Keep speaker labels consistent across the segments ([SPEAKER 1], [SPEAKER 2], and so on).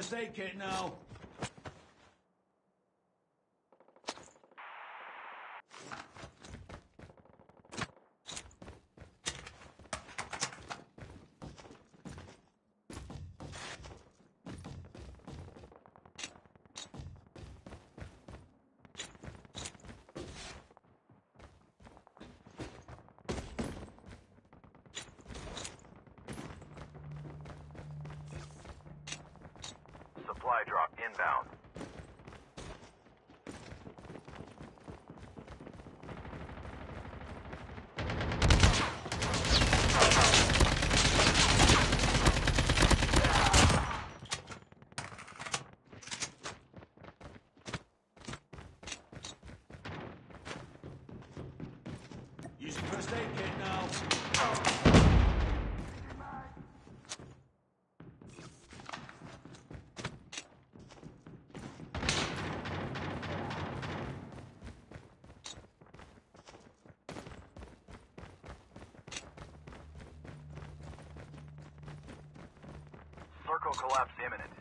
[SPEAKER 1] Kit now.
[SPEAKER 2] Supply drop inbound.
[SPEAKER 1] Using first aid kit now.
[SPEAKER 2] Circle collapse imminent.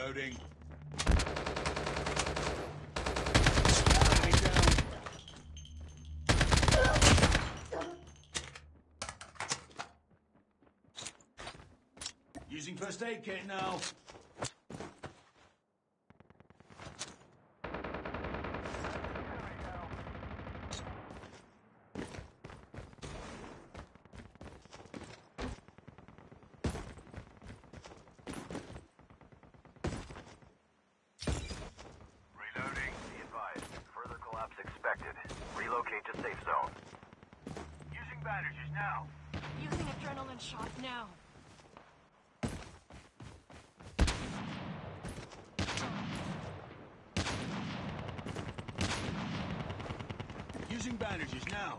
[SPEAKER 1] Reloading. Using first aid kit now.
[SPEAKER 2] Reloading. Be advised. Further collapse. Relocate to safe zone. Using bandages now.
[SPEAKER 3] Using adrenaline shot now.
[SPEAKER 1] Using bandages now.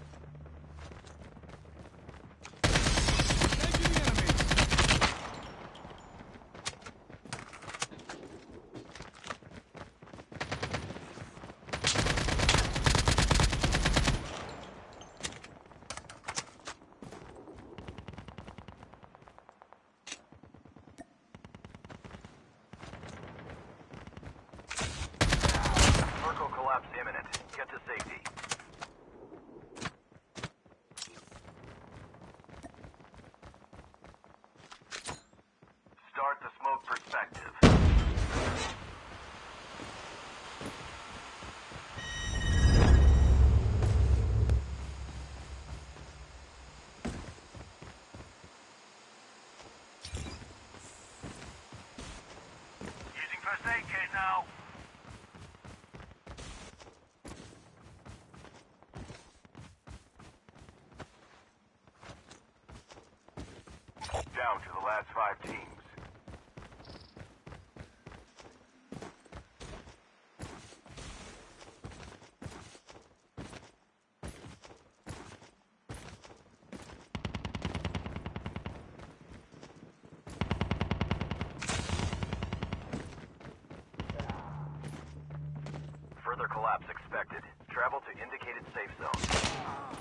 [SPEAKER 2] Collapse imminent. Get to safety. Start the smoke perspective. Using first aid kit now. Down to the last five teams. Further collapse expected. Travel to indicated safe zone.